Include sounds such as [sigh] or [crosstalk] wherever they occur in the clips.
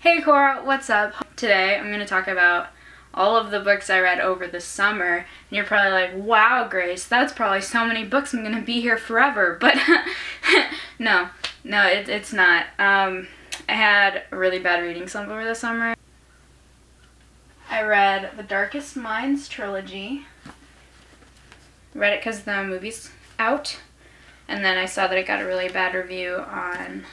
Hey Korra, what's up? Today I'm going to talk about all of the books I read over the summer. And you're probably like, wow, Grace, that's probably so many books I'm going to be here forever. [laughs] But no, no, it, it's not. Um, I had a really bad reading slump over the summer. I read The Darkest Minds trilogy. Read it because the movie's out. And then I saw that it got a really bad review on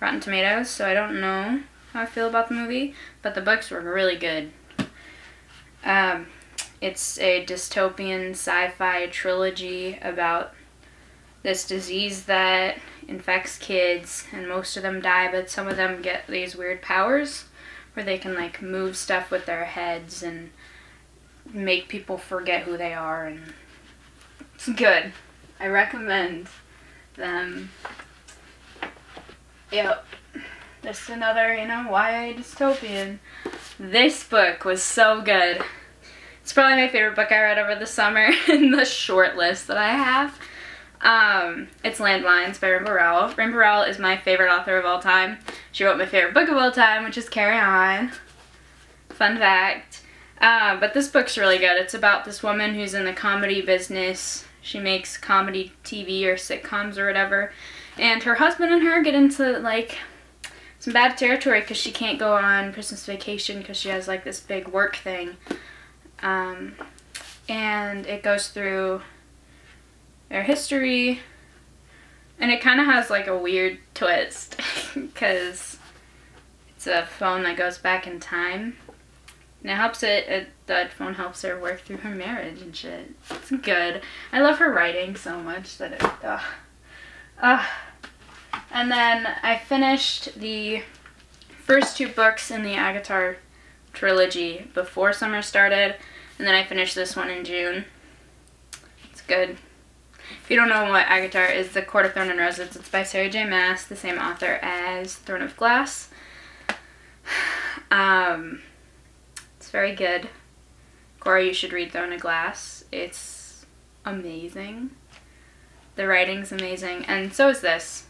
Rotten Tomatoes, so I don't know how I feel about the movie, but the books were really good. Um, it's a dystopian sci-fi trilogy about this disease that infects kids, and most of them die, but some of them get these weird powers where they can like move stuff with their heads and make people forget who they are, and it's good. I recommend them. Yep. Just another, you know, YA dystopian. This book was so good. It's probably my favorite book I read over the summer [laughs] in the short list that I have. Um, it's Landline by Rainbow Rowell. Rainbow Rowell is my favorite author of all time. She wrote my favorite book of all time, which is Carry On. Fun fact. Um, but this book's really good. It's about this woman who's in the comedy business. She makes comedy TV or sitcoms or whatever. And her husband and her get into like some bad territory because she can't go on Christmas vacation because she has like this big work thing. Um, and it goes through their history and it kind of has like a weird twist [laughs] because it's a phone that goes back in time and it helps it, it that phone helps her work through her marriage and shit it's good i love her writing so much that it ugh. Ugh. And then I finished the first two books in the ACOTAR trilogy before summer started, and then I finished this one in June. It's good. If you don't know what ACOTAR is, The Court of Thorn and Roses, it's by Sarah J. Maas, the same author as Throne of Glass. [sighs] Um, it's very good. Korra, you should read Throne of Glass. It's amazing. The writing's amazing, and so is this.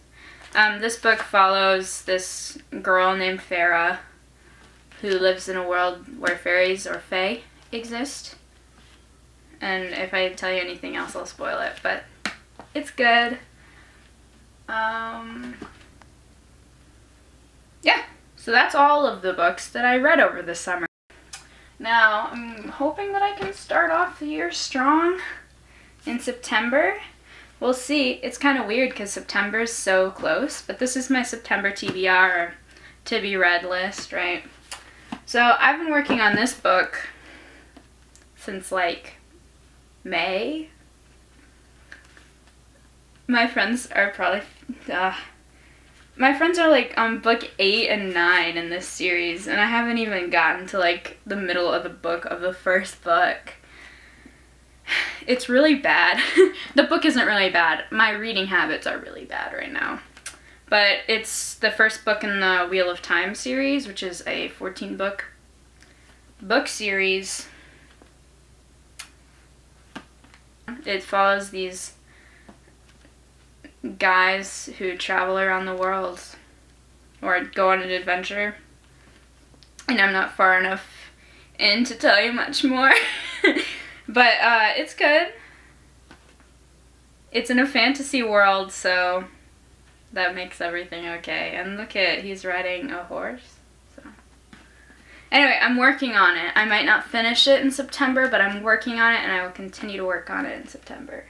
Um, this book follows this girl named Feyre who lives in a world where fairies or fae exist. And if I tell you anything else, I'll spoil it, but it's good. Um, yeah, so that's all of the books that I read over the summer. Now, I'm hoping that I can start off the year strong in September. We'll see. It's kind of weird because September's so close, but this is my September TBR or to be read list, right? So I've been working on this book since like May. My friends are probably, uh, my friends are like on book 8 and 9 in this series and I haven't even gotten to like the middle of the book of the first book it's really bad. [laughs] the book isn't really bad. My reading habits are really bad right now. But it's the first book in the Wheel of Time series, which is a 14 book book series. It follows these guys who travel around the world or go on an adventure. And I'm not far enough in to tell you much more. [laughs] But uh, it's good. It's in a fantasy world, so that makes everything okay. And look at, he's riding a horse. So. Anyway, I'm working on it. I might not finish it in September, but I'm working on it and I will continue to work on it in September.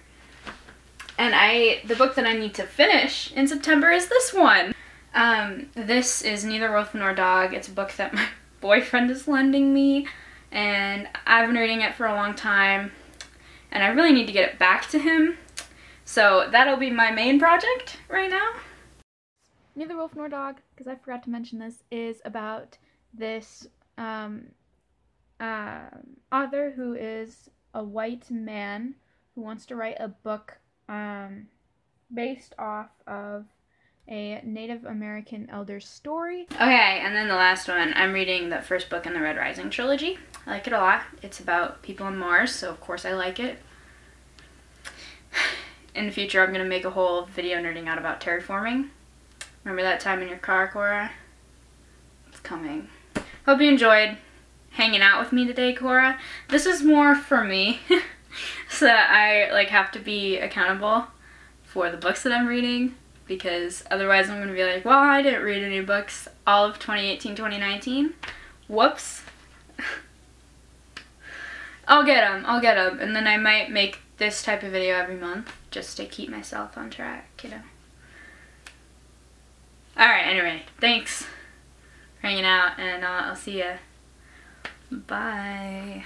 And I, the book that I need to finish in September is this one. Um, this is Neither Wolf Nor Dog. It's a book that my [laughs] boyfriend is lending me and I've been reading it for a long time and I really need to get it back to him. So that'll be my main project right now. Neither Wolf Nor Dog, because I forgot to mention this, is about this um, uh, author who is a white man who wants to write a book um, based off of a Native American elder's story. Okay, and then the last one, I'm reading the first book in the Red Rising trilogy. I like it a lot. It's about people on Mars, so of course I like it. [sighs] In the future, I'm going to make a whole video nerding out about terraforming. Remember that time in your car, Korra? It's coming. Hope you enjoyed hanging out with me today, Korra. This is more for me, [laughs] so that I like have to be accountable for the books that I'm reading because otherwise I'm going to be like, well, I didn't read any books all of 2018, 2019. Whoops. [laughs] I'll get them. I'll get them. And then I might make this type of video every month just to keep myself on track, you know. Alright, anyway, thanks for hanging out, and uh, I'll see ya. Bye.